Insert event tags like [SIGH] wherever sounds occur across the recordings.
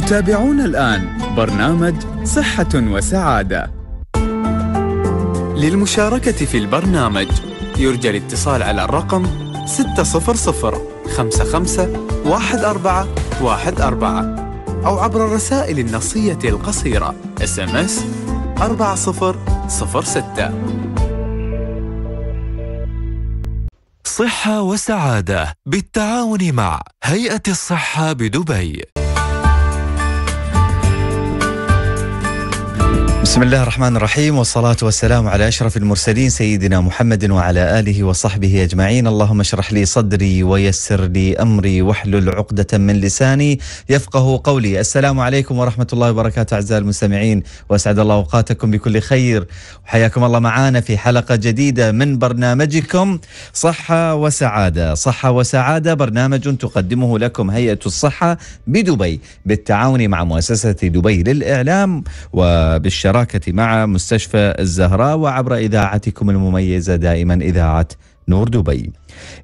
تتابعون الآن. برنامج صحة وسعادة. للمشاركة في البرنامج يرجى الاتصال على الرقم 600 55 14 14 أو عبر الرسائل النصية القصيرة SMS 4006 صحة وسعادة بالتعاون مع هيئة الصحة بدبي. بسم الله الرحمن الرحيم والصلاة والسلام على أشرف المرسلين سيدنا محمد وعلى آله وصحبه أجمعين. اللهم اشرح لي صدري ويسر لي أمري واحلل عقدة من لساني يفقه قولي. السلام عليكم ورحمة الله وبركاته أعزائي المستمعين وأسعد الله أوقاتكم بكل خير. وحياكم الله معنا في حلقة جديدة من برنامجكم صحة وسعادة. صحة وسعادة برنامج تقدمه لكم هيئة الصحة بدبي بالتعاون مع مؤسسة دبي للإعلام وبالشراكة مع مستشفى الزهراء وعبر إذاعتكم المميزة دائما إذاعة نور دبي.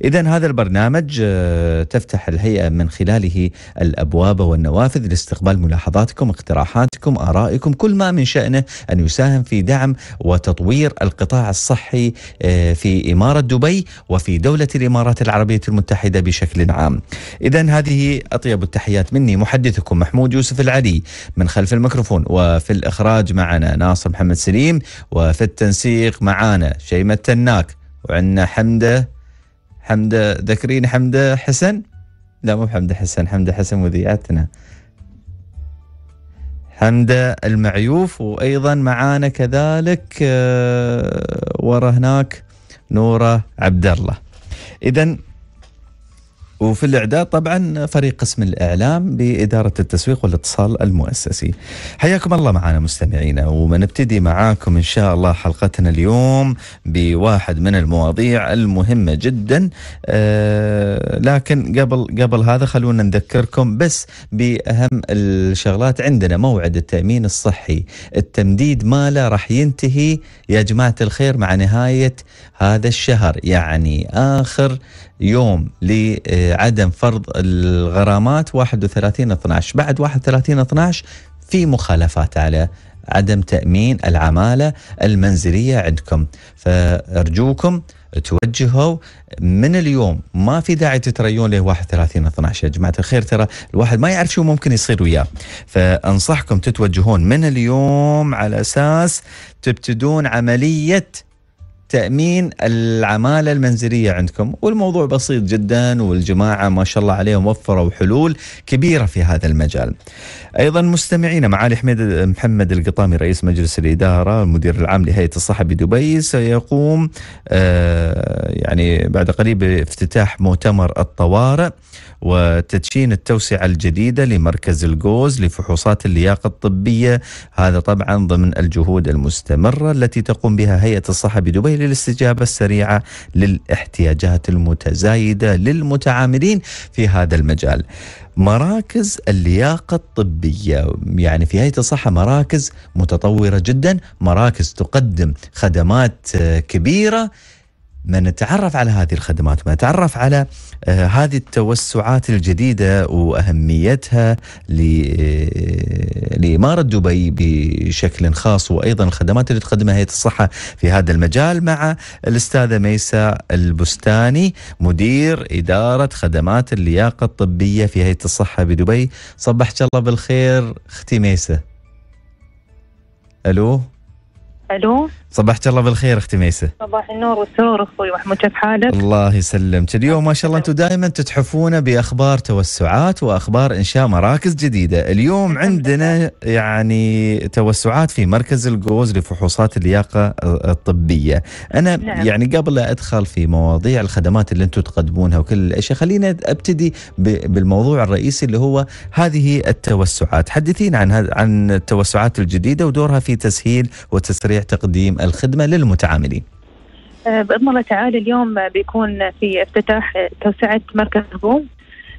إذا هذا البرنامج آه، تفتح الهيئة من خلاله الأبواب والنوافذ لاستقبال ملاحظاتكم اقتراحاتكم آرائكم كل ما من شأنه أن يساهم في دعم وتطوير القطاع الصحي آه، في إمارة دبي وفي دولة الإمارات العربية المتحدة بشكل عام. إذا هذه أطيب التحيات مني محدثكم محمود يوسف العلي. من خلف الميكروفون وفي الإخراج معنا ناصر محمد سليم وفي التنسيق معنا شيمة تناك وعندنا حمدة حمدة ذكرين حمدة حسن؟ لا مو حمده حسن حمدة حسن مذيعتنا. حمدة المعيوف وأيضا معانا كذلك آه، ورا هناك نورة عبد الله اذا وفي الإعداد طبعا فريق قسم الإعلام بإدارة التسويق والاتصال المؤسسي. حياكم الله معنا مستمعينا وبنبتدي معاكم إن شاء الله حلقتنا اليوم بواحد من المواضيع المهمة جدا. آه لكن قبل قبل هذا خلونا نذكركم بس بأهم الشغلات عندنا. موعد التأمين الصحي التمديد ماله راح ينتهي. يا جماعة الخير مع نهاية هذا الشهر يعني آخر يوم لعدم فرض الغرامات 31 12 بعد 31 12 في مخالفات على عدم تأمين العمالة المنزلية عندكم. فأرجوكم توجهوا من اليوم ما في داعي تتريون له 31 12 يا جماعة الخير ترى الواحد ما يعرف شو ممكن يصير وياه. فأنصحكم تتوجهون من اليوم على أساس تبتدون عملية تأمين العمالة المنزلية عندكم. والموضوع بسيط جدا والجماعة ما شاء الله عليهم وفروا حلول كبيرة في هذا المجال. أيضا مستمعينا معالي حميد محمد القطامي رئيس مجلس الإدارة المدير العام لهيئة الصحة بدبي سيقوم آه يعني بعد قليل بافتتاح مؤتمر الطوارئ. وتدشين التوسعة الجديدة لمركز الجوز لفحوصات اللياقة الطبية. هذا طبعا ضمن الجهود المستمرة التي تقوم بها هيئة الصحة بدبي للاستجابة السريعة للاحتياجات المتزايدة للمتعاملين في هذا المجال. مراكز اللياقة الطبية يعني في هيئة الصحة مراكز متطورة جدا. مراكز تقدم خدمات كبيرة. ما نتعرف على هذه الخدمات ما نتعرف على آه هذه التوسعات الجديدة وأهميتها آه لإمارة دبي بشكل خاص وأيضا الخدمات اللي تقدمها هيئة الصحة في هذا المجال مع الأستاذة ميسا البستاني مدير إدارة خدمات اللياقة الطبية في هيئة الصحة بدبي. صبحك الله بالخير أختي ميسا. ألو؟ ألو؟ صبحت الله بالخير أختي ميسة. صباح النور والسرور أخوي محمود كيف حالك؟ الله يسلمك. اليوم ما شاء الله أنتم دائما تتحفونا بأخبار توسعات وأخبار إنشاء مراكز جديدة. اليوم عندنا يعني توسعات في مركز الجوز لفحوصات اللياقة الطبية. أنا نعم. يعني قبل لا أدخل في مواضيع الخدمات اللي أنتم تقدمونها وكل الأشياء خلينا أبتدي بالموضوع الرئيسي اللي هو هذه التوسعات. حدثينا عن عن التوسعات الجديدة ودورها في تسهيل وتسريع تقديم الخدمة للمتعاملين. بإذن الله تعالى اليوم بيكون في افتتاح توسعة مركز هجوم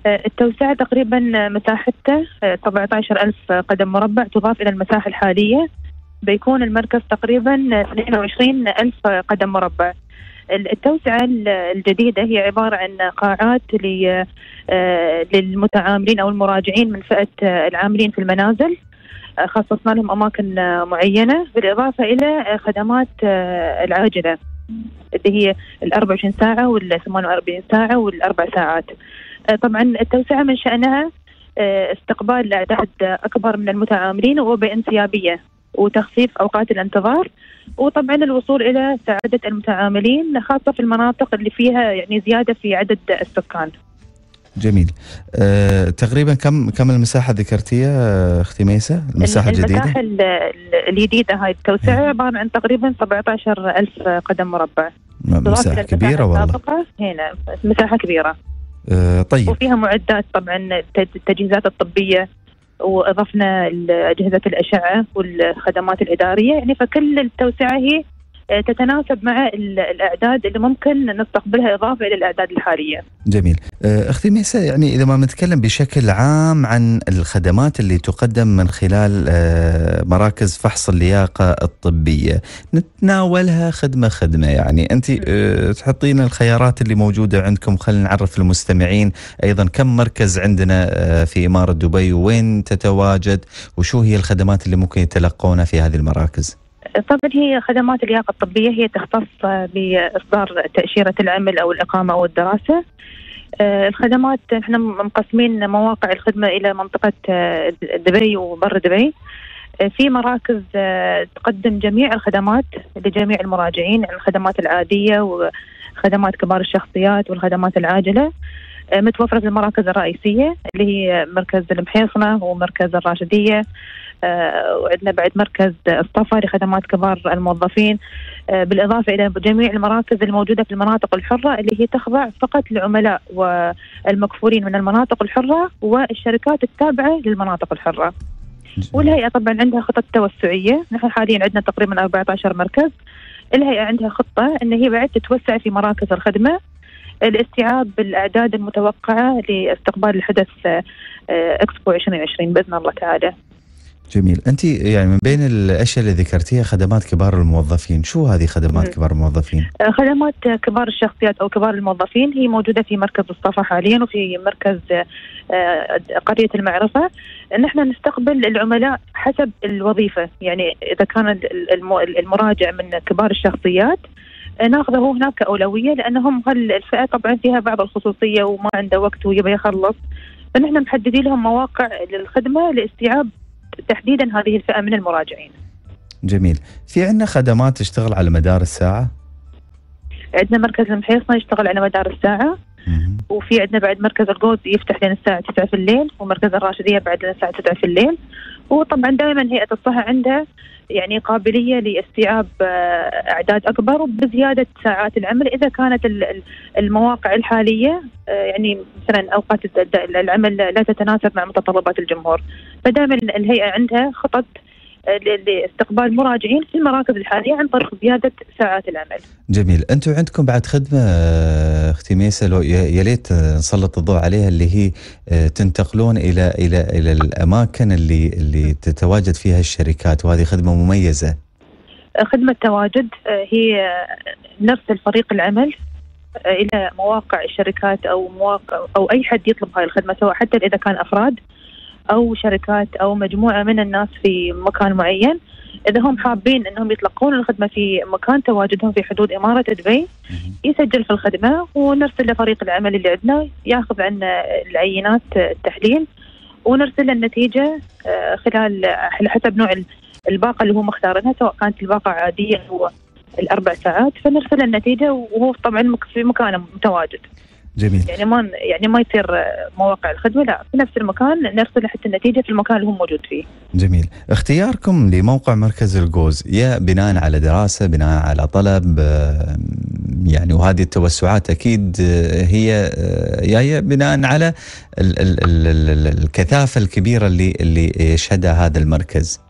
التوسعة تقريبا مساحته 17 ألف قدم مربع تضاف إلى المساحة الحالية. بيكون المركز تقريبا 22 ألف قدم مربع. التوسعة الجديدة هي عبارة عن قاعات آه، للمتعاملين أو المراجعين من فئة آه، العاملين في المنازل. آه، خصصنا لهم أماكن معينة بالإضافة إلى خدمات العاجلة اللي هي ال 24 ساعة وال 48 ساعة والأربع ساعات. طبعا التوسعة من شأنها استقبال أعداد أكبر من المتعاملين وبانسيابية وتخفيف أوقات الانتظار وطبعا الوصول إلى سعادة المتعاملين خاصة في المناطق اللي فيها يعني زيادة في عدد السكان. جميل. أه تقريبا كم كم المساحة ذكرتيها أختي ميسه المساحة الجديدة؟ المساحة الجديدة هاي التوسعة عبارة عن تقريبا 17000 قدم مربع. مساحة كبيرة والله. هنا مساحة كبيرة. أه طيب. وفيها معدات طبعا التجهيزات الطبية وأضفنا أجهزة الأشعة والخدمات الإدارية. يعني فكل التوسعة هي آه، تتناسب مع الأعداد اللي ممكن نستقبلها إضافة إلى الأعداد الحالية. جميل. آه، أختي ميسا يعني إذا ما نتكلم بشكل عام عن الخدمات اللي تقدم من خلال آه، مراكز فحص اللياقة الطبية، نتناولها خدمة خدمة يعني أنت تحطين الخيارات اللي موجودة عندكم خلينا نعرف المستمعين أيضا كم مركز عندنا في إمارة دبي وين تتواجد وشو هي الخدمات اللي ممكن يتلقونها في هذه المراكز؟ طبعا هي خدمات اللياقه الطبية هي تختص بإصدار تأشيرة العمل أو الإقامة أو الدراسة. آه، الخدمات إحنا مقسمين مواقع الخدمة إلى منطقة آه، دبي وبر دبي. آه، في مراكز تقدم جميع الخدمات لجميع المراجعين الخدمات العادية وخدمات كبار الشخصيات والخدمات العاجلة. متوفرة في المراكز الرئيسية اللي هي مركز المحيصنة ومركز الراشدية. آه، وعندنا بعد مركز اصطفى لخدمات كبار الموظفين. آه، بالإضافة إلى جميع المراكز الموجودة في المناطق الحرة اللي هي تخضع فقط للعملاء والمكفولين من المناطق الحرة والشركات التابعة للمناطق الحرة. والهيئة طبعا عندها خطط توسعية، نحن حاليا عندنا تقريبا 14 مركز. الهيئة عندها خطة إن هي بعد تتوسع في مراكز الخدمة. لاستيعاب الاعداد المتوقعة لاستقبال الحدث آه، إكسبو 2020 بإذن الله تعالى. جميل. أنت يعني من بين الأشياء اللي ذكرتيها خدمات كبار الموظفين شو هذه خدمات كبار الموظفين؟ آه، خدمات كبار الشخصيات أو كبار الموظفين هي موجودة في مركز الصفا حاليا وفي مركز آه، قرية المعرفة. نحن نستقبل العملاء حسب الوظيفة يعني إذا كان المراجع من كبار الشخصيات ناخذه هناك كاولويه لأنهم الفئة طبعا فيها بعض الخصوصية وما عنده وقت ويبي يخلص. فنحن محددين لهم مواقع للخدمة لاستيعاب تحديدا هذه الفئة من المراجعين. جميل، في عندنا خدمات تشتغل على مدار الساعة؟ عندنا مركز المحيصنه يشتغل على مدار الساعة. وفي عندنا بعد مركز القوس يفتح لين الساعة 9 في الليل ومركز الراشدية بعد لين الساعة 9 في الليل. وطبعا دائما هيئة الصحة عندها يعني قابلية لاستيعاب آه، أعداد أكبر وبزيادة ساعات العمل إذا كانت المواقع الحالية آه، يعني مثلا أوقات العمل لا تتناسب مع متطلبات الجمهور. فدائما الهيئة عندها خطط لاستقبال مراجعين في المراكز الحالية عن طريق زيادة ساعات العمل. جميل، أنتم عندكم بعد خدمة آه، أختي ميسا لو يا ليت نسلط الضوء عليها اللي هي آه، تنتقلون إلى إلى إلى الأماكن اللي اللي تتواجد فيها الشركات وهذه خدمة مميزة. خدمة تواجد آه، هي نرسل فريق العمل إلى مواقع الشركات أو مواقع أو أي حد يطلب هاي الخدمة سواء حتى إذا كان أفراد أو شركات أو مجموعة من الناس في مكان معين. إذا هم حابين إنهم يتلقون الخدمة في مكان تواجدهم في حدود إمارة دبي. يسجل في الخدمة ونرسل لفريق العمل اللي عندنا ياخذ عنا العينات التحليل ونرسل النتيجة آه، خلال حسب نوع الباقة اللي هو مختارنها سواء كانت الباقة عادية أو الأربع ساعات. فنرسل النتيجة وهو طبعا في مكانه متواجد. جميل يعني ما يعني ما يصير مواقع الخدمة لا في نفس المكان نرسل حتى النتيجة في المكان اللي هو موجود فيه. جميل، اختياركم لموقع مركز الجوز يا بناء على دراسة بناء على طلب يعني وهذه التوسعات أكيد هي جاية بناء على الكثافة الكبيرة اللي اللي يشهدها هذا المركز.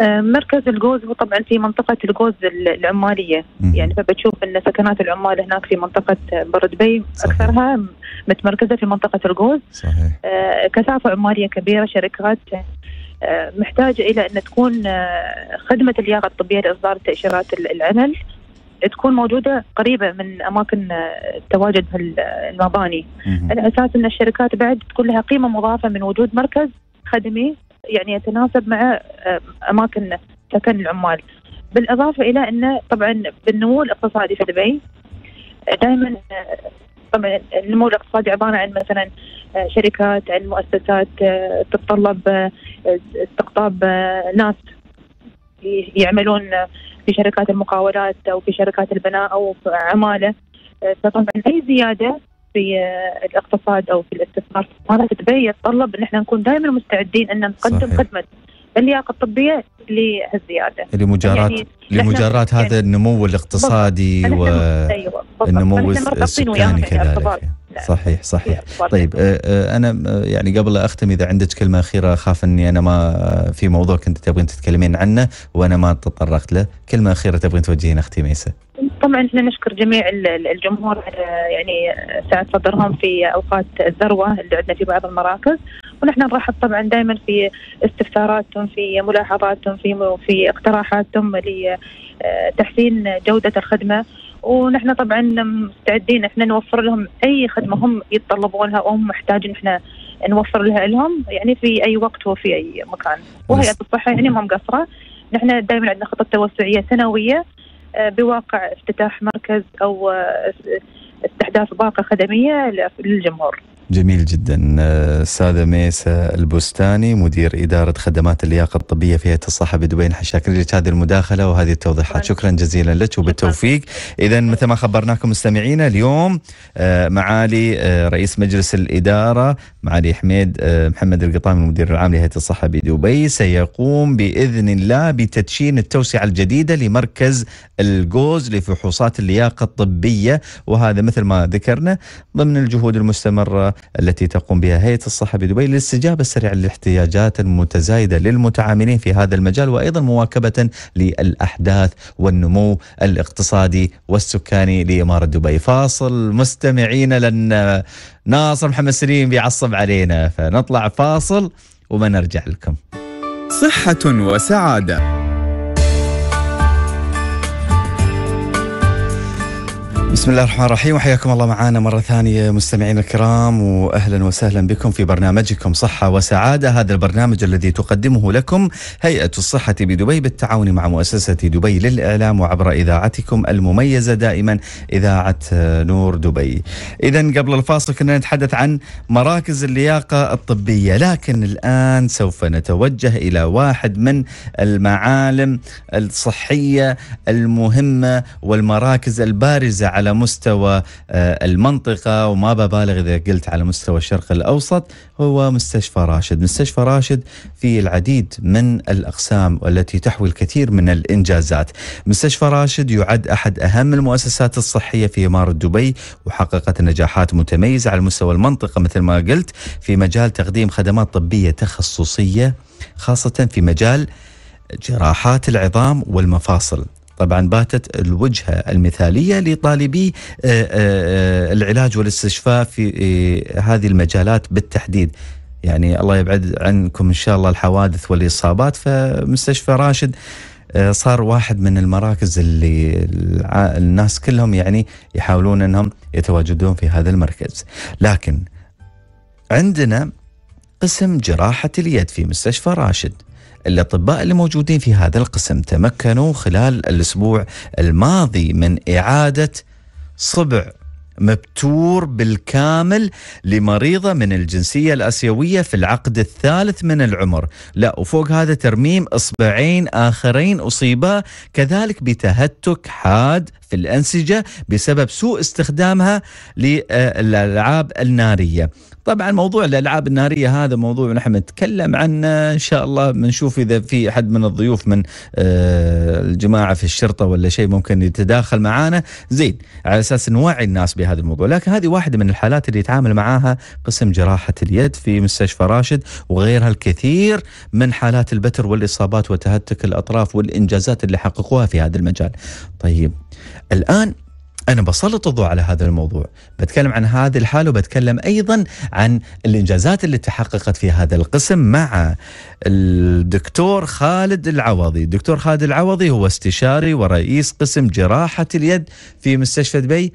آه، مركز الجوز هو طبعا في منطقة الجوز العمالية. يعني فبتشوف أن سكنات العمال هناك في منطقة بر دبي أكثرها متمركزة في منطقة الجوز صحيح. آه، كثافة عمالية كبيرة شركات آه، محتاجة إلى أن تكون خدمة اللياقة الطبية لإصدار تأشيرات العمل. تكون موجودة قريبة من أماكن تواجد المباني. على أساس إن الشركات بعد تكون لها قيمة مضافة من وجود مركز خدمي. يعني يتناسب مع أماكن سكن العمال. بالإضافة إلى انه طبعا بالنمو الاقتصادي في دبي دائما طبعا النمو الاقتصادي عبارة عن مثلا آه، شركات عن مؤسسات آه، تتطلب آه، استقطاب ناس يعملون في شركات المقاولات أو في شركات البناء أو عمالة فطبعا أي زيادة في الاقتصاد أو في الاستثمار في امارات دبي يتطلب إن إحنا نكون دائما مستعدين إن نقدم صحيح. خدمة اللياقة الطبية لهالزيادة. لمجارات يعني لمجارات هذا يعني النمو الاقتصادي والنمو وياهم السكاني ارتباط. كذلك. صحيح صحيح ارتباط. طيب آه، آه، أنا آه، يعني قبل لا أختم إذا عندك كلمة أخيرة اخاف إني أنا ما في موضوع كنت تبغين تتكلمين عنه وأنا ما تطرقت له كلمة أخيرة تبغين توجهين أختي ميسه طبعا إحنا نشكر جميع ال- ال- الجمهور على يعني سعه صدرهم في أوقات الذروة اللي عندنا في بعض المراكز. ونحن نرحب طبعا دائما في استفساراتهم في ملاحظاتهم في في اقتراحاتهم لتحسين جودة الخدمة. ونحن طبعا مستعدين إحنا نوفر لهم أي خدمة هم يتطلبونها وهم محتاجين إحنا نوفر لها لهم يعني في أي وقت وفي أي مكان. وهيئه الصحه يعني ما مقصره نحن دائما عندنا خطط توسعية سنوية. آه، بواقع افتتاح مركز أو آه، استحداث باقة خدمية للجمهور. جميل جدا. أستاذة ميسة البستاني مدير إدارة خدمات اللياقة الطبية في هيئة الصحة بدبي شاكر لك هذه المداخلة وهذه التوضيحات. شكرا. جزيلا لك وبالتوفيق. اذا مثل ما خبرناكم مستمعينا اليوم آه، معالي آه، رئيس مجلس الإدارة معالي حميد آه، محمد القطامي المدير العام لهيئة الصحة بدبي. سيقوم بإذن الله بتدشين التوسعة الجديدة لمركز الجوز لفحوصات اللياقة الطبية. وهذا مثل ما ذكرنا ضمن الجهود المستمرة التي تقوم بها هيئة الصحة بدبي للاستجابة السريعة للاحتياجات المتزايدة للمتعاملين في هذا المجال وأيضا مواكبة للأحداث والنمو الاقتصادي والسكاني لإمارة دبي. فاصل مستمعينا لأن ناصر محمد سليم بيعصب علينا فنطلع فاصل وما نرجع لكم. صحة وسعادة بسم الله الرحمن الرحيم وحياكم الله معنا مرة ثانية مستمعينا الكرام وأهلا وسهلا بكم في برنامجكم صحة وسعادة. هذا البرنامج الذي تقدمه لكم هيئة الصحة بدبي بالتعاون مع مؤسسة دبي للإعلام وعبر إذاعتكم المميزة دائما إذاعة نور دبي. إذا قبل الفاصل كنا نتحدث عن مراكز اللياقة الطبية لكن الآن سوف نتوجه إلى واحد من المعالم الصحية المهمة والمراكز البارزة على مستوى آه، المنطقة وما ببالغ إذا قلت على مستوى الشرق الأوسط هو مستشفى راشد. مستشفى راشد في العديد من الأقسام والتي تحوي الكثير من الإنجازات. مستشفى راشد يعد أحد أهم المؤسسات الصحية في إمارة دبي وحققت نجاحات متميزة على مستوى المنطقة مثل ما قلت في مجال تقديم خدمات طبية تخصصية خاصة في مجال جراحات العظام والمفاصل. طبعا باتت الوجهة المثالية لطالبي آه، آه، آه، العلاج والاستشفاء في هذه المجالات بالتحديد. يعني الله يبعد عنكم إن شاء الله الحوادث والإصابات. فمستشفى راشد صار واحد من المراكز اللي الناس كلهم يعني يحاولون أنهم يتواجدون في هذا المركز. لكن عندنا قسم جراحة اليد في مستشفى راشد. الأطباء اللي موجودين في هذا القسم تمكنوا خلال الأسبوع الماضي من إعادة صبع مبتور بالكامل لمريضة من الجنسية الآسيوية في العقد الثالث من العمر. لا وفوق هذا ترميم إصبعين آخرين أصيبا كذلك بتهتك حاد في الأنسجة بسبب سوء استخدامها للألعاب النارية. طبعا موضوع الألعاب النارية هذا موضوع نحن نتكلم عنه إن شاء الله بنشوف إذا في أحد من الضيوف من آه، الجماعة في الشرطة ولا شيء ممكن يتداخل معانا. زين على أساس نوعي الناس بهذا الموضوع. لكن هذه واحدة من الحالات اللي يتعامل معاها قسم جراحة اليد في مستشفى راشد وغيرها الكثير من حالات البتر والإصابات وتهتك الأطراف والإنجازات اللي حققوها في هذا المجال. طيب الآن أنا بسلط الضوء على هذا الموضوع. بتكلم عن هذه الحالة وبتكلم أيضا عن الإنجازات اللي تحققت في هذا القسم مع الدكتور خالد العوضي. الدكتور خالد العوضي هو استشاري ورئيس قسم جراحة اليد في مستشفى دبي.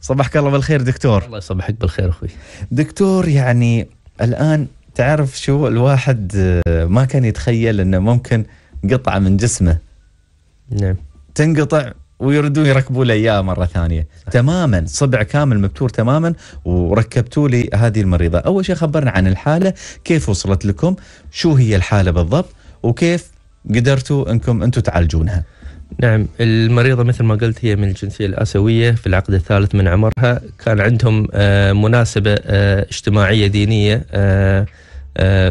صبحك الله بالخير دكتور. الله يصبحك بالخير أخوي. دكتور يعني الآن تعرف شو الواحد آه، ما كان يتخيل إنه ممكن قطعة من جسمه نعم. تنقطع ويردون يركبوا لي إياه مرة ثانية. تماما صبع كامل مبتور تماما وركبتوا لي هذه المريضة. أول شيء خبرنا عن الحالة كيف وصلت لكم شو هي الحالة بالضبط وكيف قدرتوا إنكم أنتم تعالجونها. نعم المريضة مثل ما قلت هي من الجنسية الآسيوية في العقد الثالث من عمرها. كان عندهم آه، مناسبة آه، اجتماعية دينية آه،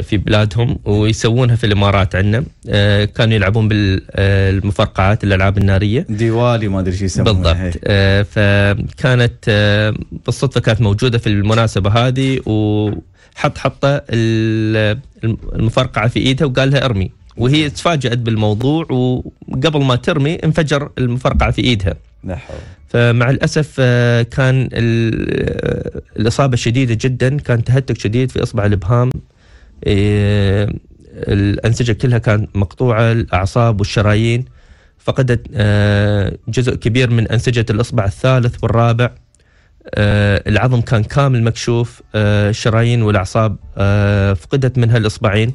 في بلادهم ويسوونها في الإمارات عندنا. آه، كانوا يلعبون بالمفرقعات الألعاب النارية. ديوالي ما أدري شو يسمونها. بالضبط. آه، فكانت آه، بالصدفة كانت موجودة في المناسبة هذه وحط حطة ال- المفرقعة في إيدها وقال لها إرمي. وهي تفاجأت بالموضوع وقبل ما ترمي انفجر المفرقعة في إيدها. حول. فمع الأسف آه، كان ال- الإصابة شديدة جدا كان تهتك شديد في إصبع الإبهام. آه، الأنسجة كلها كانت مقطوعة الأعصاب والشرايين. فقدت آه، جزء كبير من أنسجة الإصبع الثالث والرابع. آه، العظم كان كامل مكشوف آه، الشرايين والأعصاب فقدت منها الإصبعين.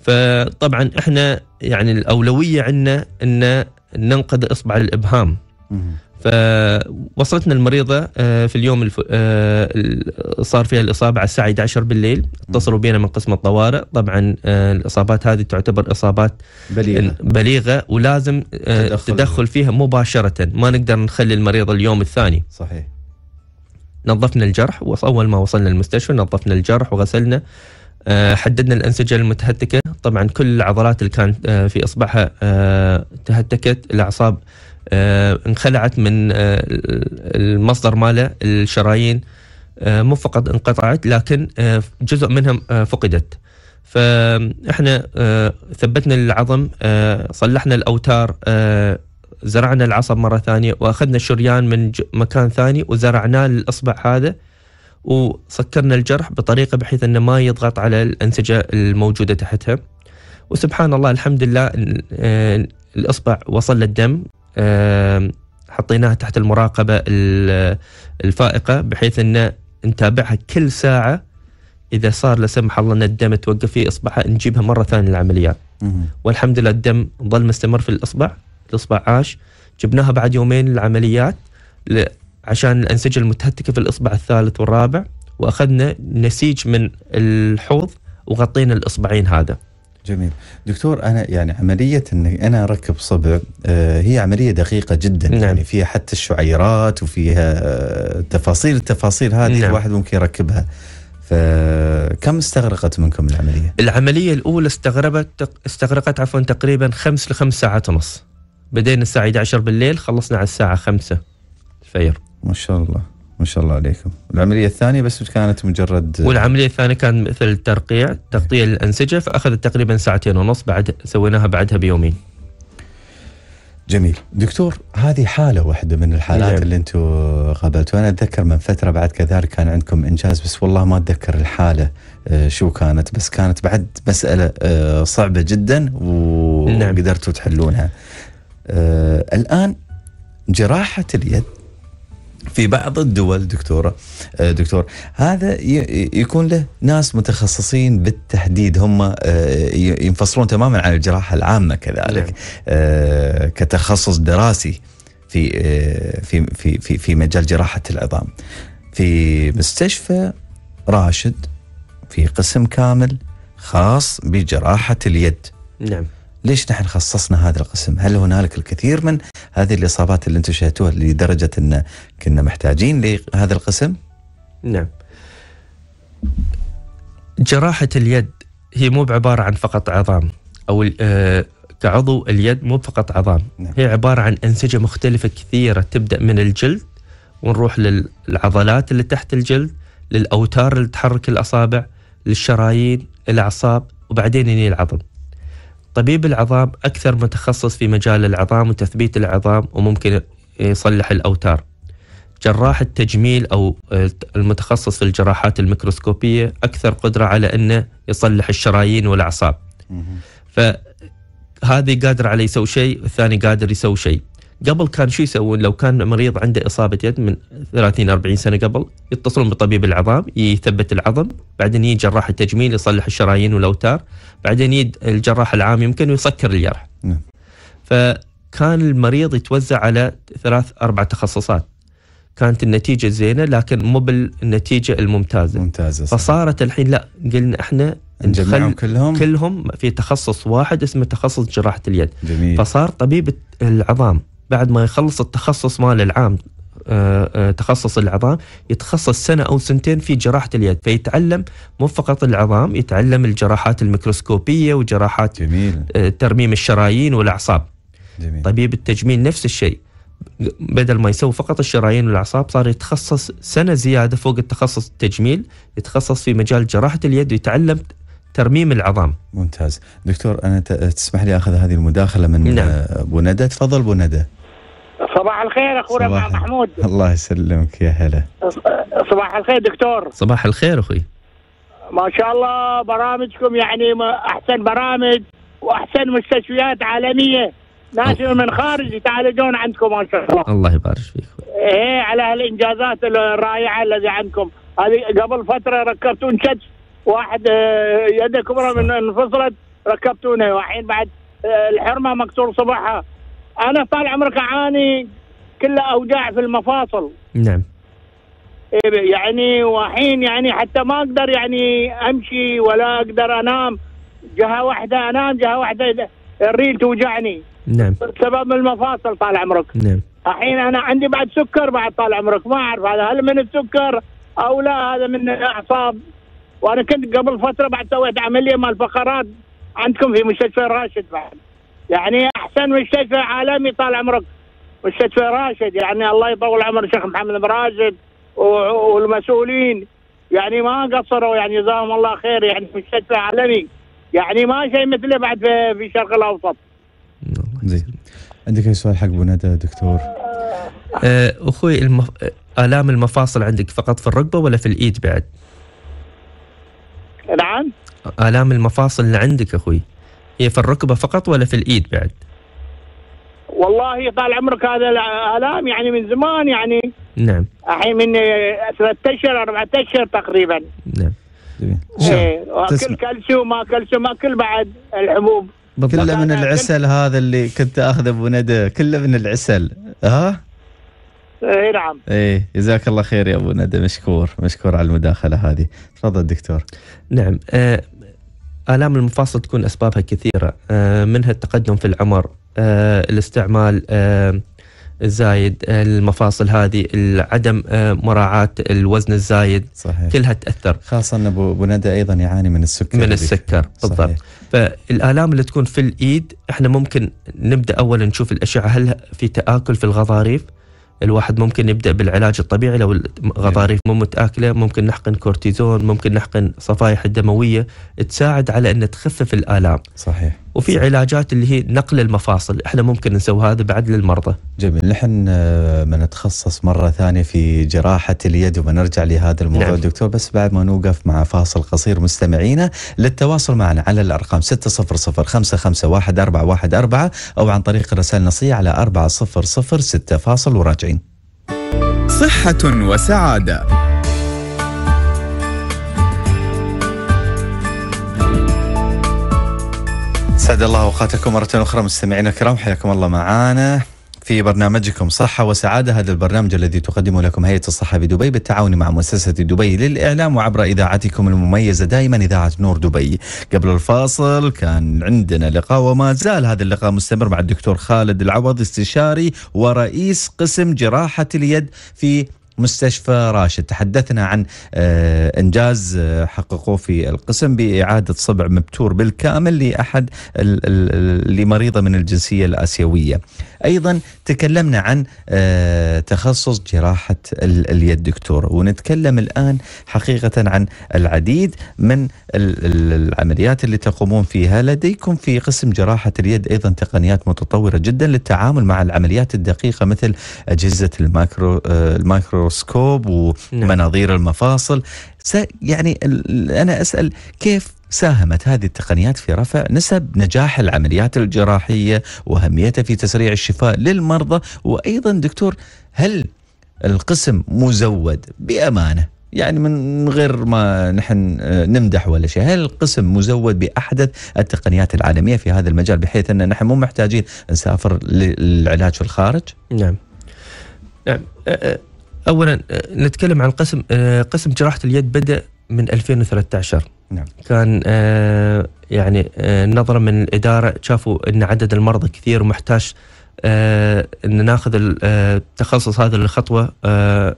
فطبعا إحنا يعني الأولوية عندنا إن ننقذ إصبع الإبهام. فوصلتنا المريضة آه، في اليوم الف... آه، صار فيها الإصابة على الساعة 11 بالليل. اتصلوا بينا من قسم الطوارئ. طبعا آه، الإصابات هذه تعتبر إصابات بليغة. بليغة ولازم تدخل. تدخل فيها مباشرة. ما نقدر نخلي المريض اليوم الثاني. صحيح. نظفنا الجرح. وأول ما وصلنا المستشفى نظفنا الجرح وغسلنا. حددنا الأنسجة المتهتكة. طبعا كل العضلات اللي كانت في إصبعها آه، تهتكت. الأعصاب آه، انخلعت من آه، المصدر ماله الشرايين. آه، مو فقط انقطعت لكن آه، جزء منها آه، فقدت. فاحنا آه، ثبتنا العظم آه، صلحنا الأوتار آه، زرعنا العصب مرة ثانية وأخذنا شريان من مكان ثاني وزرعناه للأصبع هذا وسكرنا الجرح بطريقة بحيث إنه ما يضغط على الأنسجة الموجودة تحتها. وسبحان الله الحمد لله آه، الأصبع وصل للدم. آه، حطيناها تحت المراقبة ال- الفائقة بحيث إن نتابعها كل ساعة. إذا صار لا سمح الله إن الدم توقف في إصبعها نجيبها مرة ثانية للعمليات. والحمد لله الدم ظل مستمر في الإصبع. الإصبع عاش. جبناها بعد يومين للعمليات عشان الأنسجة المتهتكة في الإصبع الثالث والرابع. وأخذنا نسيج من الحوض وغطينا الإصبعين هذا. جميل دكتور أنا يعني عملية اني أنا أركب صبع آه، هي عملية دقيقة جدا نعم. يعني فيها حتى الشعيرات وفيها آه، تفاصيل التفاصيل هذه نعم. الواحد ممكن يركبها فكم استغرقت منكم العملية؟ العملية الأولى استغربت استغرقت عفوا تقريبا خمس لخمس ساعات ونص بدينا الساعة 11 بالليل خلصنا على الساعة 5 الفجر ما شاء الله ما شاء الله عليكم. العملية الثانية بس كانت مجرد والعملية الثانية كان مثل الترقيع. تغطية للانسجه فأخذت تقريبا ساعتين ونص بعد سويناها بعدها بيومين. جميل. دكتور هذه حالة واحدة من الحالات نعم. اللي أنتم قابلتوا أنا أتذكر من فترة بعد كذلك كان عندكم إنجاز بس والله ما أتذكر الحالة آه، شو كانت بس كانت بعد مسألة آه، صعبة جدا نعم. وقدرتوا تحلونها. آه، الآن جراحة اليد في بعض الدول دكتورة آه، دكتور هذا يكون له ناس متخصصين بالتحديد هم آه، ينفصلون تماما عن الجراحة العامة كذلك نعم. آه، كتخصص دراسي في في في في في مجال جراحة العظام. في مستشفى راشد في قسم كامل خاص بجراحة اليد. نعم. ليش نحن خصصنا هذا القسم؟ هل هنالك الكثير من هذه الإصابات اللي أنتم شاهدتوها لدرجة إن كنا محتاجين لهذا القسم؟ نعم جراحة اليد هي مو بعبارة عن فقط عظام أو ال- آه، كعضو اليد مو فقط عظام نعم. هي عبارة عن أنسجة مختلفة كثيرة تبدأ من الجلد ونروح للعضلات اللي تحت الجلد للأوتار اللي تحرك الأصابع للشرايين الأعصاب وبعدين يني العظم طبيب العظام أكثر متخصص في مجال العظام وتثبيت العظام وممكن يصلح الأوتار جراح التجميل أو المتخصص في الجراحات الميكروسكوبية أكثر قدرة على أنه يصلح الشرايين والأعصاب. فهذه قادر عليه يسوي شيء والثاني قادر يسوي شيء. قبل كان شو يسوون؟ لو كان مريض عنده إصابة يد من 30 40 سنة قبل يتصلون بطبيب العظام يثبت العظم بعدين يجي جراح التجميل يصلح الشرايين والأوتار بعدين يجي الجراح العام يمكن يسكر الجرح. نعم. فكان المريض يتوزع على ثلاث أربع تخصصات. كانت النتيجة زينة لكن مو بالنتيجة الممتازة. ممتازة صح. فصارت الحين لا قلنا إحنا نجمعهم كلهم؟ كلهم في تخصص واحد اسمه تخصص جراحة اليد. جميل. فصار طبيب العظام. بعد ما يخلص التخصص مال العام آه، آه، تخصص العظام يتخصص سنة أو سنتين في جراحة اليد. فيتعلم مو فقط العظام يتعلم الجراحات الميكروسكوبية وجراحات جميل. آه، ترميم الشرايين والأعصاب. جميل. طبيب التجميل نفس الشيء. بدل ما يسوي فقط الشرايين والأعصاب صار يتخصص سنة زيادة فوق التخصص التجميل يتخصص في مجال جراحة اليد ويتعلم ترميم العظام. ممتاز. دكتور أنا تسمح لي أخذ هذه المداخلة من نعم. ندى تفضل ندى صباح الخير أخونا صباح محمود. الله يسلمك يا هلا. صباح الخير دكتور. صباح الخير أخوي. ما شاء الله برامجكم يعني أحسن برامج وأحسن مستشفيات عالمية. ناس من خارج يتعالجون عندكم ما شاء الله. الله يبارك فيك إيه على هالإنجازات الرائعة الذي عندكم هذه قبل فترة ركبتون كتف واحد يده كبرى من انفصلت ركبتونه. والحين بعد آه، الحرمة مكسور صباحها. أنا طال عمرك أعاني كلها أوجاع في المفاصل. نعم. إيه يعني وحين يعني حتى ما أقدر يعني أمشي ولا أقدر أنام. جهة واحدة أنام جهة واحدة الريل توجعني. نعم. بسبب المفاصل طال عمرك. نعم. الحين أنا عندي بعد سكر بعد طال عمرك. ما أعرف هذا هل من السكر أو لا هذا من الأعصاب. وأنا كنت قبل فترة بعد سويت عملية مال فقرات عندكم في مستشفى راشد بعد. يعني أحسن مستشفى عالمي طال عمرك. مستشفى راشد يعني الله يطول عمر الشيخ محمد بن راشد والمسؤولين. يعني ما قصروا يعني جزاهم الله خير يعني مستشفى عالمي. يعني ما شيء مثله بعد في, في الشرق الأوسط. زين. عندك أي سؤال حق أبو ندى دكتور؟ آه، أخوي المف... آلام المفاصل عندك فقط في الركبة ولا في الإيد بعد؟ نعم. آلام المفاصل اللي عندك أخوي. هي في الركبة فقط ولا في الإيد بعد؟ والله طال عمرك هذا الالام يعني من زمان يعني. نعم. الحين من ثلاثة أشهر أربعة أشهر تقريبا. جميل. إيه، واكل تسمع. كلسيوم ما كلسيوم اكل بعد الحبوب. كله من العسل هذا اللي كنت اخذه أبو ندى. كله من العسل. ها؟ اي نعم. إيه جزاك الله خير يا أبو ندى. مشكور. مشكور على المداخلة هذه. تفضل دكتور. نعم. آه، آلام المفاصل تكون أسبابها كثيرة. آه، منها التقدم في العمر آه، الاستعمال آه، الزايد المفاصل هذه عدم مراعاة الوزن الزايد صحيح. كلها تأثر. خاصة أن ابو أبو ندى أيضا يعاني من السكر من. السكر بالضبط. صحيح. فالآلام اللي تكون في الإيد إحنا ممكن نبدأ أولا نشوف الأشعة هل في تآكل في الغضاريف؟ الواحد ممكن يبدأ بالعلاج الطبيعي لو الغضاريف مو متآكلة ممكن نحقن كورتيزون ممكن نحقن صفائح الدموية تساعد على أن تخفف الآلام. صحيح. وفي علاجات اللي هي نقل المفاصل. إحنا ممكن نسوي هذا بعد للمرضى. جميل. نحن آه، بنتخصص مرة ثانية في جراحة اليد وبنرجع لهذا الموضوع نعم. دكتور بس بعد ما نوقف مع فاصل قصير مستمعينا للتواصل معنا على الأرقام 600 551 أو عن طريق الرسائل النصية على 4006 فاصل وراجعين. صحة وسعادة. سعد الله أوقاتكم مرة أخرى مستمعينا الكرام حياكم الله معانا في برنامجكم صحة وسعادة. هذا البرنامج الذي تقدمه لكم هيئة الصحة بدبي بالتعاون مع مؤسسة دبي للإعلام وعبر إذاعتكم المميزة دائما إذاعة نور دبي. قبل الفاصل كان عندنا لقاء وما زال هذا اللقاء مستمر مع الدكتور خالد العوض استشاري ورئيس قسم جراحة اليد في مستشفى راشد. تحدثنا عن آه، إنجاز آه، حققوه في القسم بإعادة صبع مبتور بالكامل ال- لمريضه من الجنسية الآسيوية. أيضا تكلمنا عن آه، تخصص جراحة ال- اليد دكتور. ونتكلم الآن حقيقة عن العديد من ال- ال- العمليات اللي تقومون فيها. لديكم في قسم جراحة اليد أيضا تقنيات متطورة جدا للتعامل مع العمليات الدقيقة مثل أجهزة المايكرو آه، الميكروسكوب ومناظير المفاصل. يعني أنا أسأل كيف ساهمت هذه التقنيات في رفع نسب نجاح العمليات الجراحية وأهميتها في تسريع الشفاء للمرضى؟ وأيضا دكتور هل القسم مزود بأمانة؟ يعني من غير ما نحن آه، نمدح ولا شيء هل القسم مزود بأحدث التقنيات العالمية في هذا المجال بحيث أن نحن مو محتاجين نسافر للعلاج في الخارج؟ نعم. نعم. اولا أ، نتكلم عن قسم أ، قسم جراحة اليد بدا من 2013 نعم. كان أ، يعني نظرا من الإدارة شافوا إن عدد المرضى كثير ومحتاج إن ناخذ التخصص هذا الخطوه أ،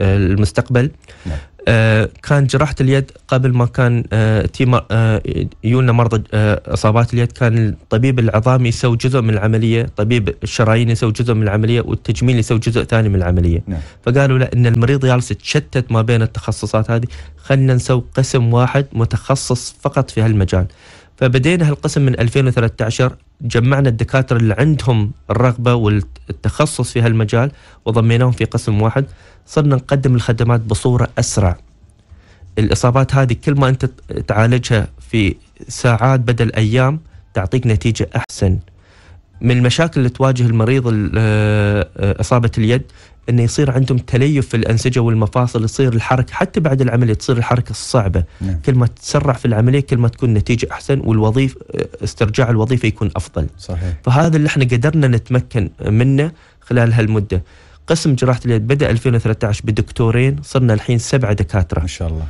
المستقبل نعم. آه، كان جراحة اليد قبل ما كان آه، تيم آه، يجونا مرضى إصابات اليد كان الطبيب العظام يسوي جزء من العملية طبيب الشرايين يسوي جزء من العملية والتجميل يسوي جزء ثاني من العملية. نعم. فقالوا لا إن المريض جالس يتشتت ما بين التخصصات هذه. خلينا نسوي قسم واحد متخصص فقط في هالمجال. فبدينا هالقسم من 2013 جمعنا الدكاترة اللي عندهم الرغبة والتخصص في هالمجال وضميناهم في قسم واحد. صرنا نقدم الخدمات بصورة أسرع. الإصابات هذه كل ما أنت تعالجها في ساعات بدل أيام تعطيك نتيجة أحسن. من المشاكل اللي تواجه المريض ال- آه، آه، إصابة اليد أنه يصير عندهم تليف في الأنسجة والمفاصل يصير الحركة حتى بعد العملية تصير الحركة الصعبة. نعم. كل ما تسرع في العملية كل ما تكون نتيجة أحسن والوظيفة استرجاع الوظيفة يكون أفضل. صحيح. فهذا اللي إحنا قدرنا نتمكن منه خلال هالمدة. قسم جراحة اليد بدأ 2013 بدكتورين صرنا الحين سبعة دكاترة. ما شاء الله.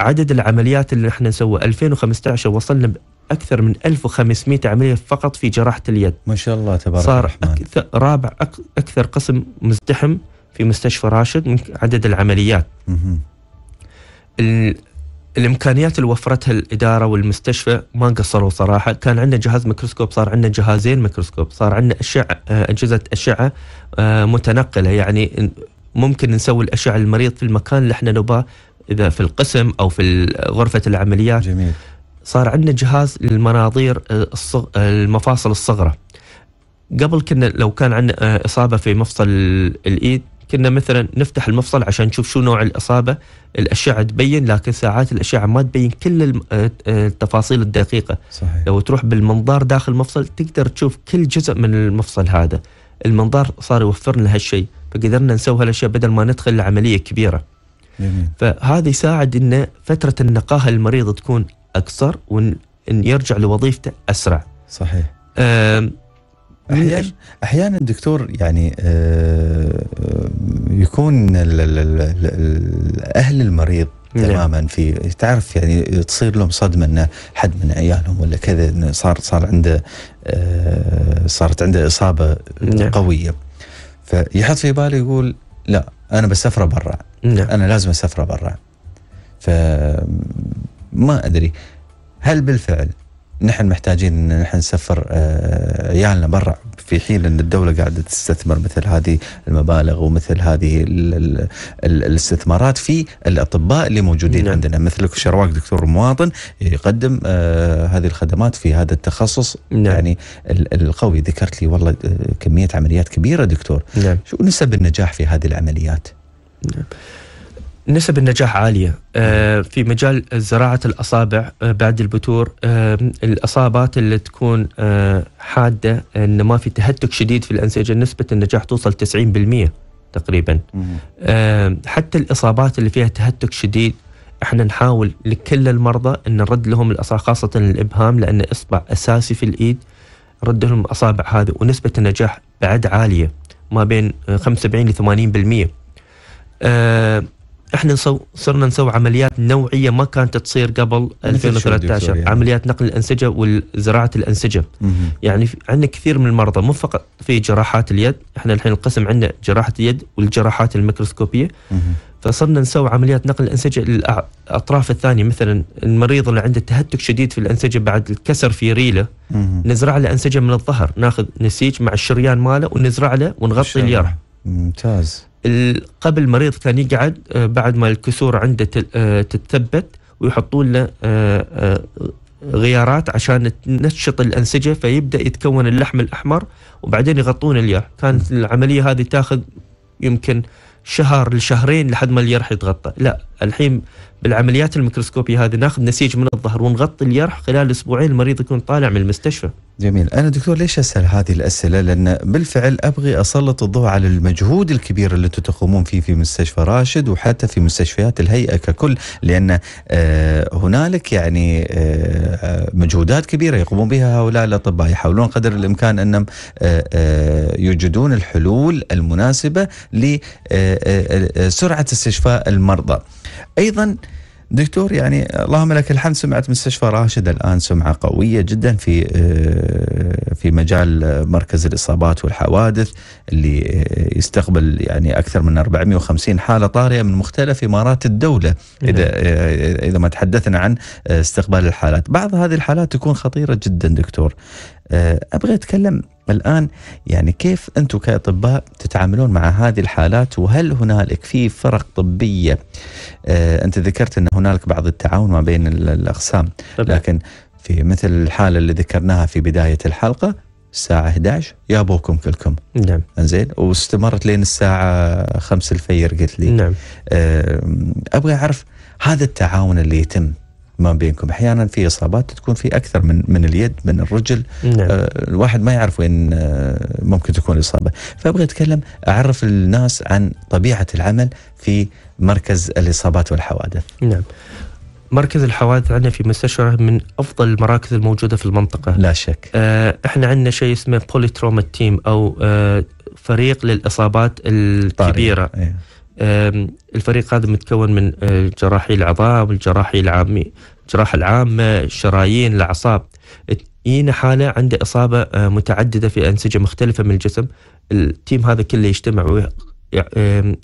عدد العمليات اللي إحنا نسوي 2015 وصلنا بأكثر من 1500 عملية فقط في جراحة اليد. ما شاء الله تبارك صار الرحمن. أكثر رابع أك- أكثر قسم مزدحم في مستشفى راشد من عدد العمليات. ال- الإمكانيات اللي وفرتها الإدارة والمستشفى ما قصروا صراحة، كان عندنا جهاز ميكروسكوب صار عندنا جهازين ميكروسكوب، صار عندنا أشعة آه، أجهزة أشعة آه، متنقلة. يعني ممكن نسوي الأشعة للمريض في المكان اللي إحنا نبغاه إذا في القسم أو في غرفة العمليات، جميل. صار عندنا جهاز للمناظير آه، الصغ... آه، المفاصل الصغرى. قبل كنا لو كان عندنا آه، إصابة في مفصل الإيد كنا مثلا نفتح المفصل عشان نشوف شو نوع الإصابة. الأشعة تبين لكن ساعات الأشعة ما تبين كل التفاصيل الدقيقة. صحيح. لو تروح بالمنظار داخل المفصل تقدر تشوف كل جزء من المفصل هذا. المنظار صار يوفر لنا هالشيء فقدرنا نسوي هالأشياء بدل ما ندخل لعملية كبيرة. جميل. فهذا يساعد ان فترة النقاهة للمريض تكون اقصر وان يرجع لوظيفته أسرع. صحيح. أحيانا أحيانا دكتور يعني آه، يكون أهل المريض نعم. تماما في تعرف يعني تصير لهم صدمة انه حد من عيالهم ولا كذا صار صار عنده آه، صارت عنده إصابة نعم. قوية. فيحط في باله يقول لا أنا بسافره برا. نعم. أنا لازم اسافره برا. ف ما أدري هل بالفعل نحن محتاجين إن نحن نسفر آه، عيالنا برا في حين إن الدولة قاعدة تستثمر مثل هذه المبالغ ومثل هذه ال ال ال الاستثمارات في الأطباء اللي موجودين نعم. عندنا مثلك شرواك دكتور مواطن يقدم آه هذه الخدمات في هذا التخصص نعم. يعني ال- القوي ذكرت لي والله آه، كمية عمليات كبيرة دكتور نعم شو نسب النجاح في هذه العمليات؟ نسب النجاح عالية. آه، في مجال زراعة الأصابع آه، بعد البتور آه، الأصابات اللي تكون حادة أن ما في تهتك شديد في الأنسجة نسبة النجاح توصل 90% تقريبا. حتى الإصابات اللي فيها تهتك شديد إحنا نحاول لكل المرضى إن نرد لهم الأصابع خاصة الإبهام لأن إصبع أساسي في الإيد. رد لهم الأصابع هذه ونسبة النجاح بعد عالية ما بين آه، 75 ل 80% آه، إحنا نسو صرنا نسوي عمليات نوعية ما كانت تصير قبل مثل شو دكتور 2013 يعني؟ عمليات نقل الأنسجة وزراعه الأنسجة مهم. يعني عندنا كثير من المرضى مو فقط في جراحات اليد إحنا الحين القسم عندنا جراحة اليد والجراحات الميكروسكوبية. فصرنا نسوي عمليات نقل الأنسجة للاطراف الثانية مثلا المريض اللي عنده تهتك شديد في الأنسجة بعد الكسر في ريلة مهم. نزرع له أنسجة من الظهر ناخذ نسيج مع الشريان ماله ونزرع له ونغطي. اليرح ممتاز قبل المريض كان يقعد آه، بعد ما الكسور عنده آه، تتثبت ويحطون له آه، غيارات عشان تنشط الأنسجة فيبدأ يتكون اللحم الأحمر وبعدين يغطون اليرح كانت العملية هذه تاخذ يمكن شهر لشهرين لحد ما اليرح يتغطى. لا الحين بالعمليات الميكروسكوبية هذه ناخذ نسيج من الظهر ونغطي اليرح خلال أسبوعين المريض يكون طالع من المستشفى. جميل. أنا دكتور ليش أسأل هذه الأسئلة؟ لأن بالفعل أبغي أسلط الضوء على المجهود الكبير اللي أنتم تقومون فيه في مستشفى راشد وحتى في مستشفيات الهيئة ككل لأن آه، هنالك يعني آه، مجهودات كبيرة يقومون بها هؤلاء الأطباء. يحاولون قدر الإمكان أنهم آه، يوجدون الحلول المناسبة لسرعة استشفاء المرضى. أيضا دكتور يعني اللهم لك الحمد سمعت مستشفى راشد الآن سمعة قوية جدا في آه، في مجال مركز الإصابات والحوادث اللي آه، يستقبل يعني أكثر من 450 حالة طارئة من مختلف إمارات الدولة. إذا آه، إذا ما تحدثنا عن استقبال الحالات، بعض هذه الحالات تكون خطيرة جدا دكتور. آه، أبغى أتكلم الآن يعني كيف أنتم كأطباء تتعاملون مع هذه الحالات؟ وهل هنالك في فرق طبية؟ آه، أنت ذكرت أن هنالك بعض التعاون ما بين ال- الأقسام طبعاً. لكن في مثل الحالة اللي ذكرناها في بداية الحلقة الساعة 11 يابوكم كلكم. نعم. إنزين واستمرت لين الساعة 5 الفجر قلت لي. نعم. آه، أبغى أعرف هذا التعاون اللي يتم ما بينكم. أحيانا في إصابات تكون في أكثر من من اليد من الرجل. نعم. آه، الواحد ما يعرف وين آه، ممكن تكون الإصابة. فأبغى أتكلم أعرف الناس عن طبيعة العمل في مركز الإصابات والحوادث. نعم. مركز الحوادث عندنا في مستشفى من أفضل المراكز الموجودة في المنطقة. لا شك. آه إحنا عندنا شيء اسمه polytrauma team أو آه فريق للإصابات الكبيرة. إيه. الفريق هذا متكون من آه، جراحي العظام الجراحي العامي الجراحة العامة الشرايين الأعصاب. يجينا حالة عنده إصابة آه، متعددة في أنسجة مختلفة من الجسم. ال team هذا كله يجتمع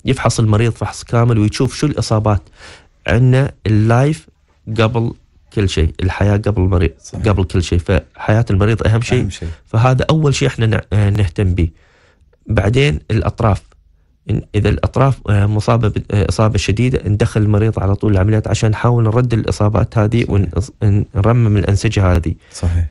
ويفحص المريض فحص كامل ويشوف شو الإصابات. عندنا ال life قبل كل شيء الحياة قبل المريض صحيح. قبل كل شيء. فحياة المريض أهم شيء. أهم شيء. فهذا أول شيء إحنا آه، نهتم به. بعدين الأطراف. إن- إذا الأطراف آه، مصابة باصابه شديدة ندخل المريض على طول العمليات عشان نحاول نرد الإصابات هذه ونرمم الأنسجة هذه صحيح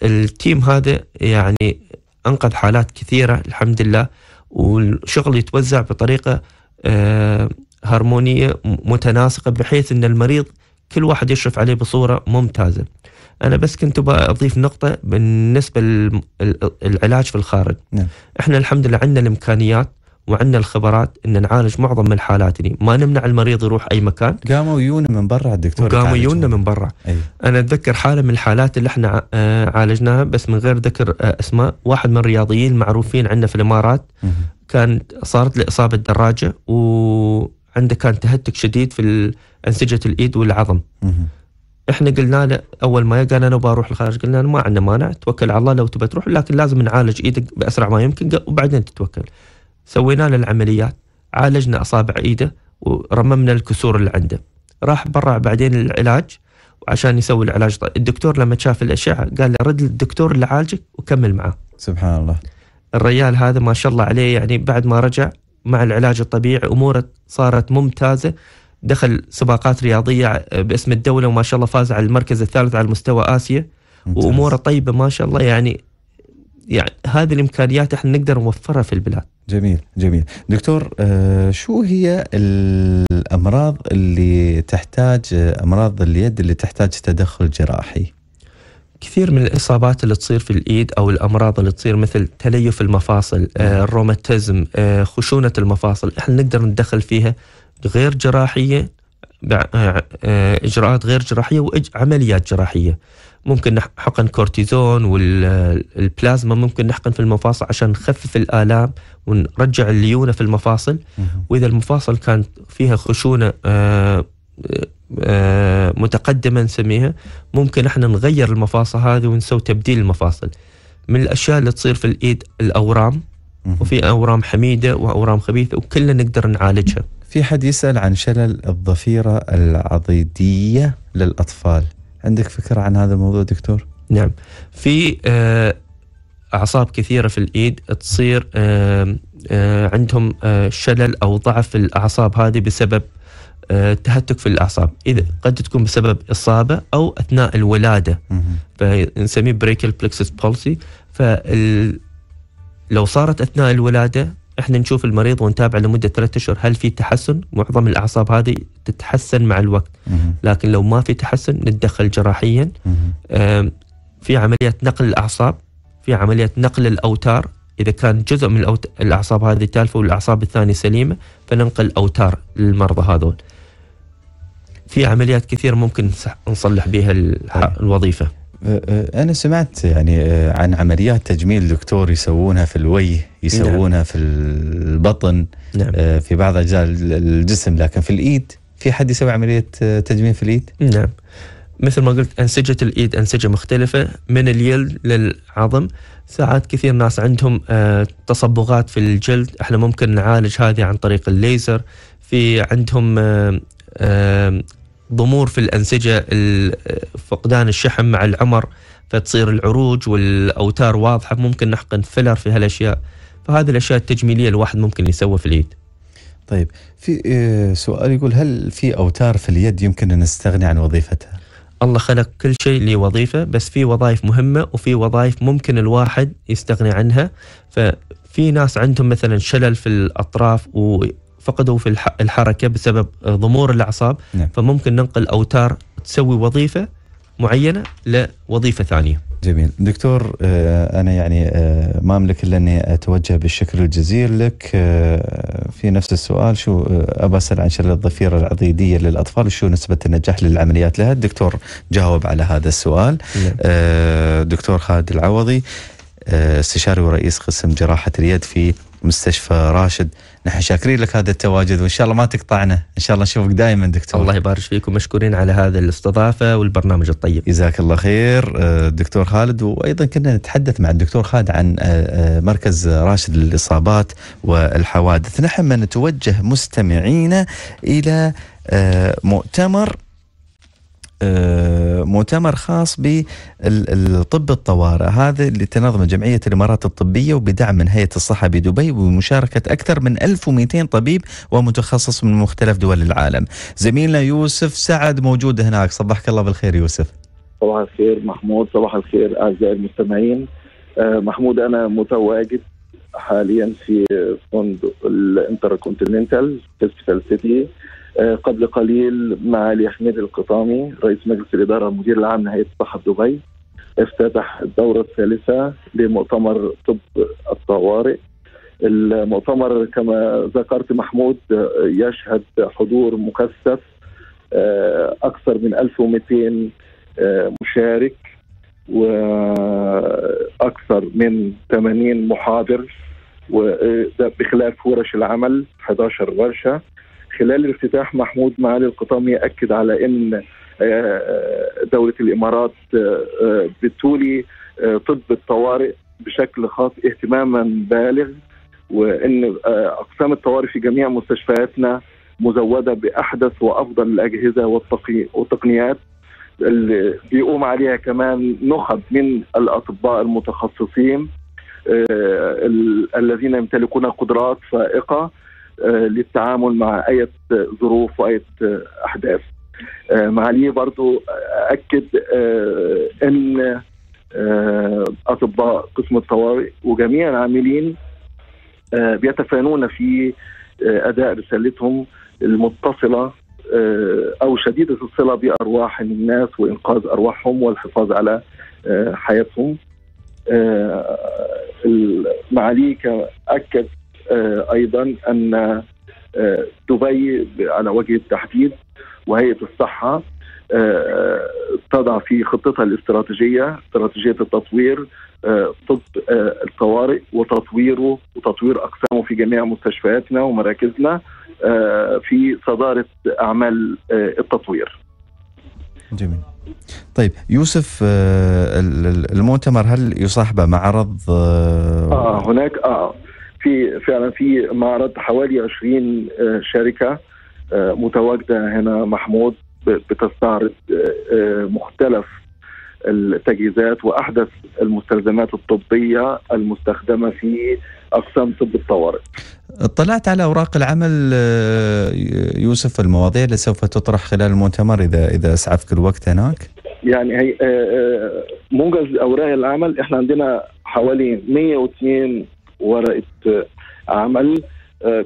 فالتيم هذا يعني أنقذ حالات كثيرة الحمد لله والشغل يتوزع بطريقة آه، هرمونيه م- متناسقة بحيث إن المريض كل واحد يشرف عليه بصورة ممتازة. أنا بس كنت بضيف نقطة بالنسبة للعلاج في الخارج. نعم. إحنا الحمد لله عندنا الإمكانيات وعندنا الخبرات إن نعالج معظم من الحالات دي، ما نمنع المريض يروح أي مكان قاموا يجونا من برا الدكتور يتعالجون. يجونا من برا. أي. أنا أتذكر حالة من الحالات اللي إحنا آه، عالجناها بس من غير ذكر آه، أسماء، واحد من الرياضيين المعروفين عندنا في الإمارات. كان صارت له إصابة دراجة وعنده كان تهتك شديد في انسجه الإيد والعظم. إحنا قلنا له أول ما قال أنا بروح الخارج قلنا له ما عندنا مانع توكل على الله لو تبى تروح لكن لازم نعالج إيدك بأسرع ما يمكن وبعدين تتوكل. سوينا له العمليات عالجنا أصابع إيده ورممنا الكسور اللي عنده. راح برا بعدين العلاج وعشان يسوي العلاج طيب الدكتور لما شاف الأشعة قال له رد الدكتور اللي عالجك وكمل معاه. سبحان الله الريال هذا ما شاء الله عليه يعني بعد ما رجع مع العلاج الطبيعي أموره صارت ممتازة دخل سباقات رياضية باسم الدولة وما شاء الله فاز على المركز الثالث على مستوى آسيا. وأموره طيبة ما شاء الله يعني يعني هذه الإمكانيات إحنا نقدر نوفرها في البلاد. جميل جميل. دكتور آه شو هي الأمراض اللي تحتاج أمراض اليد اللي تحتاج تدخل جراحي؟ كثير من الإصابات اللي تصير في الإيد أو الأمراض اللي تصير مثل تليف المفاصل، آه، الروماتيزم، آه، خشونة المفاصل، إحنا نقدر ندخل فيها غير جراحية إجراءات غير جراحية وعمليات جراحية. ممكن حقن كورتيزون والبلازما ممكن نحقن في المفاصل عشان نخفف الآلام ونرجع الليونة في المفاصل. وإذا المفاصل كانت فيها خشونة آه، آه، متقدمة نسميها ممكن إحنا نغير المفاصل هذه ونسوي تبديل المفاصل. من الأشياء اللي تصير في الإيد الأورام وفي أورام حميدة وأورام خبيثة وكلنا نقدر نعالجها. في حد يسأل عن شلل الضفيرة العضيدية للأطفال؟ عندك فكرة عن هذا الموضوع دكتور؟ نعم. في آه، أعصاب كثيرة في الإيد تصير آه، آه، عندهم شلل أو ضعف في الأعصاب هذه بسبب تهتك في الأعصاب. إذا قد تكون بسبب إصابة أو أثناء الولادة. فنسميه brachial plexus palsy ف لو صارت أثناء الولادة إحنا نشوف المريض ونتابع لمدة ثلاثة أشهر هل في تحسن؟ معظم الأعصاب هذه تتحسن مع الوقت. لكن لو ما في تحسن نتدخل جراحيا. في عمليات نقل الأعصاب في عمليات نقل الأوتار. إذا كان جزء من الأوت... الأعصاب هذه تالفة والأعصاب الثانية سليمة فننقل أوتار للمرضى هذول. في عمليات كثير ممكن نصلح بها الوظيفة. أنا سمعت يعني أه، عن عمليات تجميل دكتور يسوونها في الوجه يسوونها في البطن نعم. أه، في بعض أجزاء الجسم لكن في الإيد في حد يسوي عملية أه، تجميل في الإيد؟ نعم. مثل ما قلت أنسجة الإيد أنسجة مختلفة من اليد للعظم. ساعات كثير ناس عندهم آه، تصبغات في الجلد. إحنا ممكن نعالج هذه عن طريق الليزر. في عندهم آه، آه، ضمور في الأنسجة ال- فقدان الشحم مع العمر فتصير العروج والأوتار واضحة ممكن نحقن فيلر في هالأشياء. فهذه الأشياء التجميلية الواحد ممكن يسوى في الإيد طيب في أه، سؤال يقول هل في أوتار في اليد يمكن أن نستغني عن وظيفتها؟ الله خلق كل شيء له وظيفة بس في وظائف مهمة وفي وظائف ممكن الواحد يستغني عنها. ففي ناس عندهم مثلا شلل في الأطراف وفقدوا في الح- الحركة بسبب ضمور الأعصاب. نعم. فممكن ننقل أوتار تسوي وظيفة معينة لوظيفة ثانية. جميل. دكتور آه، أنا يعني آه، ما أملك إلا أني أتوجه بالشكر الجزيل لك. آه، في نفس السؤال شو أبى أسأل عن شلل الضفيرة العضيدية للأطفال شو نسبة النجاح للعمليات لها؟ الدكتور جاوب على هذا السؤال. آه، دكتور خالد العوضي استشاري ورئيس قسم جراحة اليد في مستشفى راشد. نحن شاكرين لك هذا التواجد وإن شاء الله ما تقطعنا. إن شاء الله نشوفك دائما دكتور. الله يبارك فيكم. مشكورين على هذا الاستضافة والبرنامج الطيب. جزاك الله خير آه، دكتور خالد. وأيضا كنا نتحدث مع الدكتور خالد عن آه، آه، مركز راشد للإصابات والحوادث. نحن نتوجه مستمعينا إلى مؤتمر مؤتمر خاص بالطب الطوارئ هذا اللي تنظمه جمعية الإمارات الطبية وبدعم من هيئة الصحة بدبي وبمشاركة أكثر من 1200 طبيب ومتخصص من مختلف دول العالم. زميلنا يوسف سعد موجود هناك صبحك الله بالخير يوسف. صباح الخير محمود صباح الخير أعزائي المستمعين. آه، محمود أنا متواجد حاليا في فندق ال InterContinental Festival City آه، قبل قليل معالي حميد القطامي رئيس مجلس الإدارة المدير العام لهيئه الصحه بدبي افتتح الدورة الثالثة لمؤتمر طب الطوارئ. المؤتمر كما ذكرت محمود آه، يشهد حضور مكثف آه، أكثر من 1200 آه، مشارك وأكثر من 80 محاضر بخلاف ورش العمل 11 ورشة. خلال الافتتاح محمود معالي القطامي يأكد على إن آه، دولة الإمارات آه، آه، بتولي آه، طب الطوارئ بشكل خاص اهتماما بالغ وإن آه، أقسام الطوارئ في جميع مستشفياتنا مزودة بأحدث وأفضل الأجهزة والتقنيات اللي بيقوم عليها كمان نخب من الأطباء المتخصصين آه، ال- الذين يمتلكون قدرات فائقه آه، للتعامل مع أي ظروف وأي أحداث. آه، معاليه برضو اكد آه، إن آه، أطباء قسم الطوارئ وجميع العاملين آه، بيتفانون في آه، أداء رسالتهم المتصلة آه، أو شديدة الصلة بأرواح الناس وإنقاذ أرواحهم والحفاظ على آه، حياتهم. آه، معاليه اكد آه، أيضا أن آه، دبي على وجه التحديد وهيئة الصحة آه، تضع في خطتها الاستراتيجية استراتيجية التطوير آه، طب آه، الطوارئ وتطويره وتطوير أقسامه في جميع مستشفياتنا ومراكزنا في صدارة أعمال التطوير. جميل. طيب يوسف المؤتمر هل يصاحبه معرض آه هناك آه في فعلا في معرض حوالي 20 شركة متواجدة هنا محمود بتستعرض آه، آه، مختلف التجهيزات وأحدث المستلزمات الطبية المستخدمة في أقسام طب الطوارئ. اطلعت على أوراق العمل آه، يوسف المواضيع اللي سوف تطرح خلال المؤتمر إذا إذا اسعفك الوقت هناك؟ يعني هي موجز أوراق العمل إحنا عندنا حوالي 102 ورقه عمل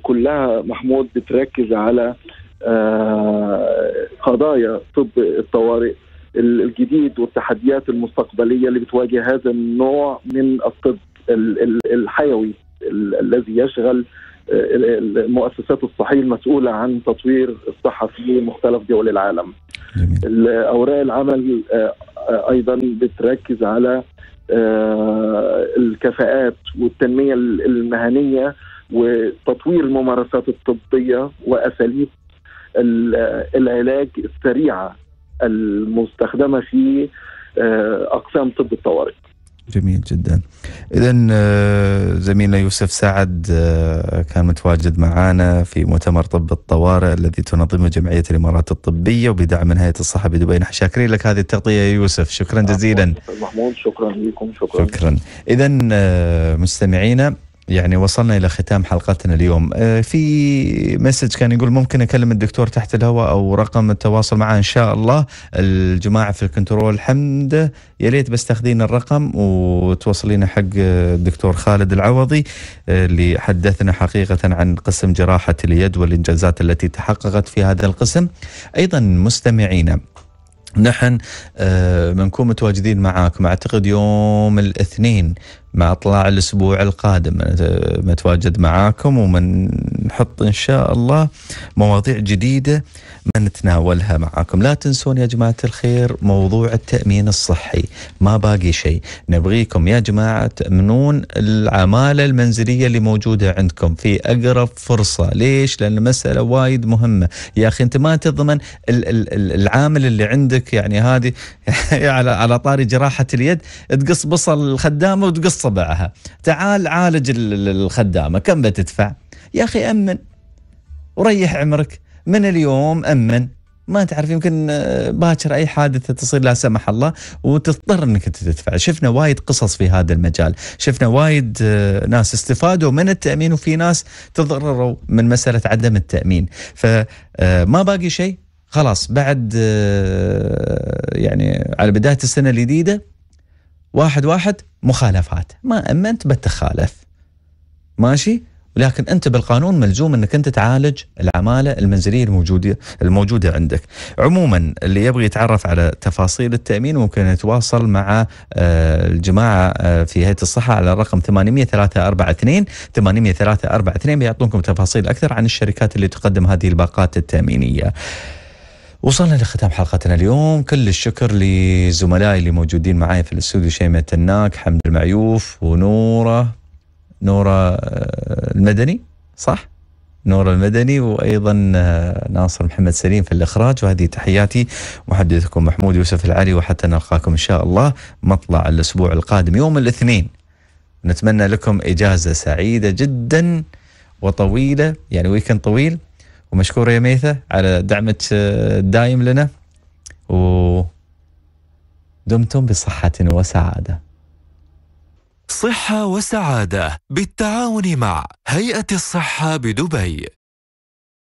كلها محمود بتركز على آه، قضايا طب الطوارئ الجديد والتحديات المستقبلية اللي بتواجه هذا النوع من الطب الحيوي الذي يشغل آه، المؤسسات الصحية المسؤولة عن تطوير الصحة في مختلف دول العالم. أوراق العمل آه، أيضا بتركز على الكفاءات والتنمية المهنية وتطوير الممارسات الطبية وأساليب العلاج السريعة المستخدمة في آه، أقسام طب الطوارئ. جميل جدا. اذا آه، زميلنا يوسف سعد آه، كان متواجد معنا في مؤتمر طب الطوارئ الذي تنظمه جمعية الإمارات الطبية وبدعم من هيئه الصحة بدبي، نحن شاكرين لك هذه التغطية يا يوسف، شكرا جزيلا. محمود شكرا لكم شكرا. شكرا. اذا مستمعينا يعني وصلنا إلى ختام حلقتنا اليوم. آه، في مسج كان يقول ممكن أكلم الدكتور تحت الهواء أو رقم التواصل معه إن شاء الله. الجماعة في الكنترول حمده يا ريت بس تاخذين الرقم وتوصلينا حق الدكتور خالد العوضي آه، اللي حدثنا حقيقة عن قسم جراحة اليد والإنجازات التي تحققت في هذا القسم. أيضا مستمعينا نحن آه، بنكون متواجدين معاكم. أعتقد يوم الاثنين مع اطلاع الأسبوع القادم. متواجد معاكم ومنحط إن شاء الله مواضيع جديدة نتناولها معاكم. لا تنسون يا جماعة الخير موضوع التأمين الصحي. ما باقي شيء. نبغيكم يا جماعة تأمنون العمالة المنزلية اللي موجودة عندكم في أقرب فرصة. ليش؟ لأن المساله وايد مهمة. يا أخي أنت ما تضمن العامل اللي عندك. يعني هذه [LAUGHS] على على طاري جراحة اليد. تقص بصل الخدامة وتقص صبعها تعال عالج الخدامة. كم بتدفع؟ يا أخي أمن. وريح عمرك. من اليوم أمن. ما تعرف يمكن آه، باكر أي حادثة تصير لا سمح الله وتضطر إنك تدفع، شفنا وايد قصص في هذا المجال، شفنا وايد آه، ناس استفادوا من التأمين وفي ناس تضرروا من مسألة عدم التأمين، فما آه، باقي شيء؟ خلاص بعد يعني على بداية السنة الجديدة واحد واحد مخالفات ما امنت بتخالف ماشي ولكن أنت بالقانون ملزوم أنك أنت تعالج العمالة المنزلية الموجوده الموجودة عندك. عموما اللي يبغى يتعرف على تفاصيل التأمين ممكن يتواصل مع آه، الجماعة آه، في هيئة الصحة على الرقم 8342 8342 بيعطونكم تفاصيل أكثر عن الشركات اللي تقدم هذه الباقات التأمينية. وصلنا لختام حلقتنا اليوم. كل الشكر لزملائي اللي موجودين معي في الاستوديو شيماء التناك حمد المعيوف ونورة نورة آه، المدني صح؟ نور المدني وأيضا آه، ناصر محمد سليم في الإخراج. وهذه تحياتي محدثكم محمود يوسف العلي وحتى نلقاكم إن شاء الله مطلع الأسبوع القادم يوم الاثنين. نتمنى لكم إجازة سعيدة جدا وطويلة يعني ويكند طويل. ومشكور يا ميثة على دعمك الدايم لنا. ودمتم بصحة وسعادة. صحة وسعادة بالتعاون مع هيئة الصحة بدبي.